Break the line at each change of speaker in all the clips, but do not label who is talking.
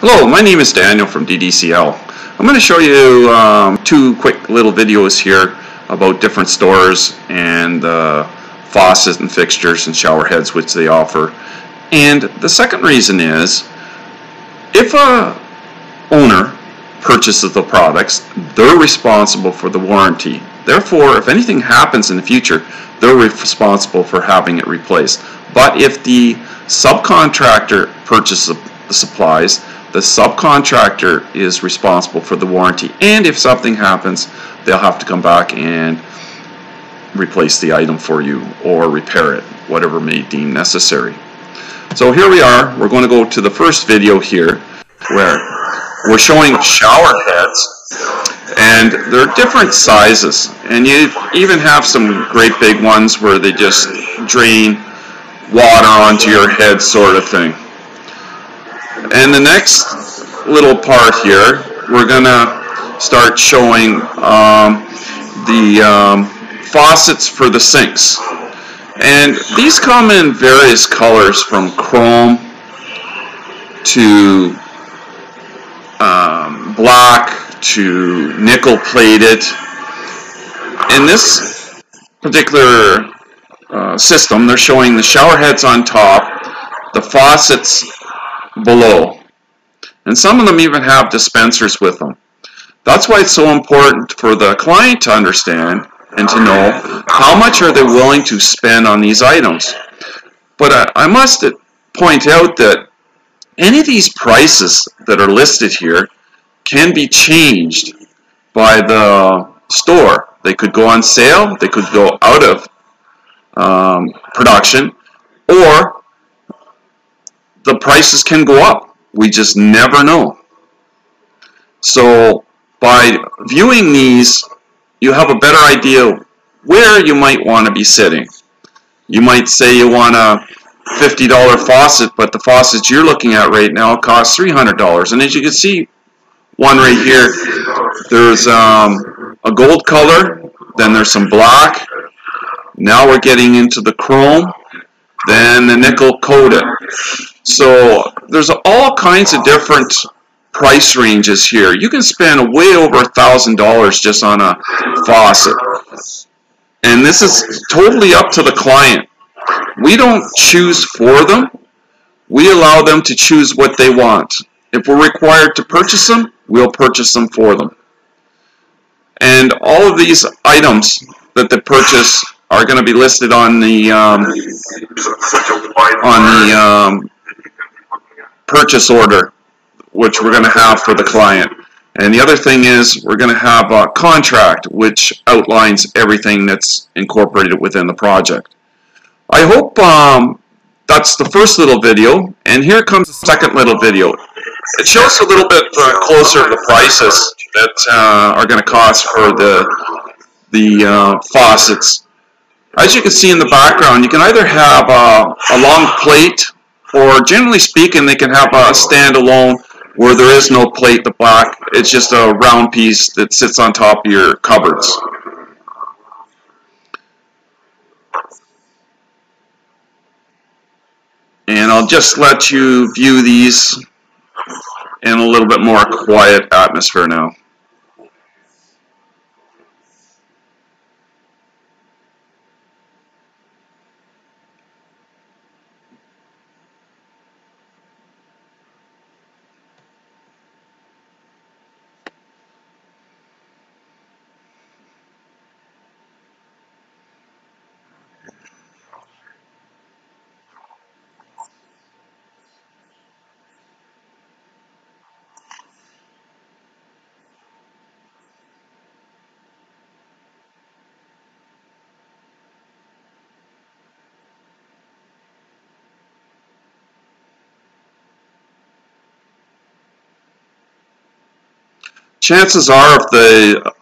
Hello, my name is Daniel from DDCL. I'm going to show you um, two quick little videos here about different stores and uh, faucets and fixtures and shower heads which they offer. And the second reason is if a owner purchases the products, they're responsible for the warranty. Therefore, if anything happens in the future, they're responsible for having it replaced. But if the subcontractor purchases the supplies, the subcontractor is responsible for the warranty. And if something happens, they'll have to come back and replace the item for you or repair it, whatever may deem necessary. So here we are. We're going to go to the first video here where we're showing shower heads and they're different sizes and you even have some great big ones where they just drain water onto your head sort of thing and the next little part here we're gonna start showing um, the um, faucets for the sinks and these come in various colors from chrome to um, black to nickel plated. In this particular uh, system, they're showing the shower heads on top, the faucets below. And some of them even have dispensers with them. That's why it's so important for the client to understand and to know how much are they willing to spend on these items. But I, I must point out that any of these prices that are listed here can be changed by the store. They could go on sale, they could go out of um, production, or the prices can go up. We just never know. So by viewing these, you have a better idea where you might want to be sitting. You might say you want a $50 faucet, but the faucets you're looking at right now cost $300. And as you can see, one right here. There's um, a gold color, then there's some black. Now we're getting into the chrome, then the nickel coated. So there's all kinds of different price ranges here. You can spend way over a thousand dollars just on a faucet. And this is totally up to the client. We don't choose for them. We allow them to choose what they want. If we're required to purchase them, we'll purchase them for them. And all of these items that they purchase are going to be listed on the um, on the um, purchase order, which we're going to have for the client. And the other thing is we're going to have a contract which outlines everything that's incorporated within the project. I hope um, that's the first little video, and here comes the second little video. It shows a little bit uh, closer the prices that uh, are going to cost for the the uh, faucets. As you can see in the background, you can either have a, a long plate, or generally speaking, they can have a standalone where there is no plate, the black, it's just a round piece that sits on top of your cupboards. And I'll just let you view these in a little bit more quiet atmosphere now. Chances are if the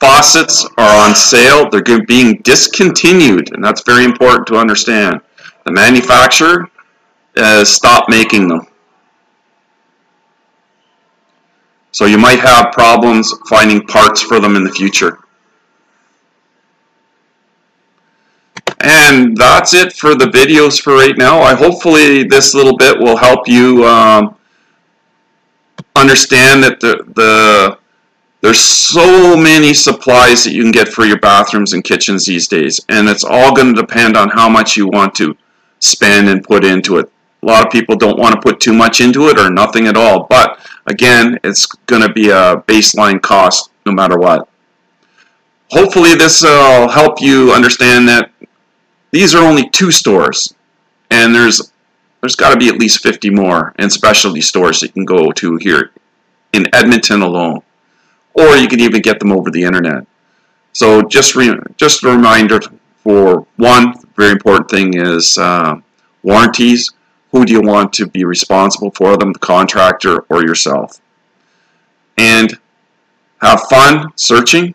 faucets are on sale, they're being discontinued, and that's very important to understand. The manufacturer has stopped making them. So you might have problems finding parts for them in the future. And that's it for the videos for right now. I hopefully this little bit will help you um, understand that the, the there's so many supplies that you can get for your bathrooms and kitchens these days, and it's all going to depend on how much you want to spend and put into it. A lot of people don't want to put too much into it or nothing at all, but again, it's going to be a baseline cost no matter what. Hopefully this uh, will help you understand that these are only two stores, and there's there's got to be at least 50 more and specialty stores that you can go to here in Edmonton alone or you can even get them over the internet. So just re just a reminder for one very important thing is uh, warranties. Who do you want to be responsible for them, the contractor or yourself? And have fun searching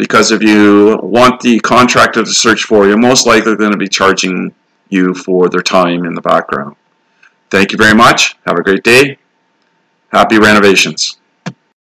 because if you want the contractor to search for you, most likely they're going to be charging you for their time in the background. Thank you very much. Have a great day. Happy renovations.